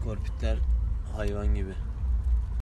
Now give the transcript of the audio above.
İskorpitler hayvan gibi.